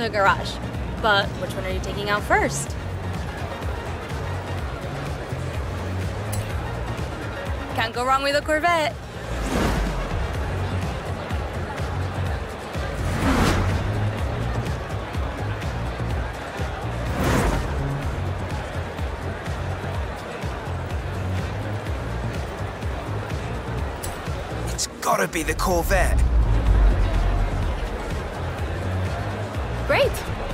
to a garage. But which one are you taking out first? Can't go wrong with a Corvette. It's gotta be the Corvette. Great.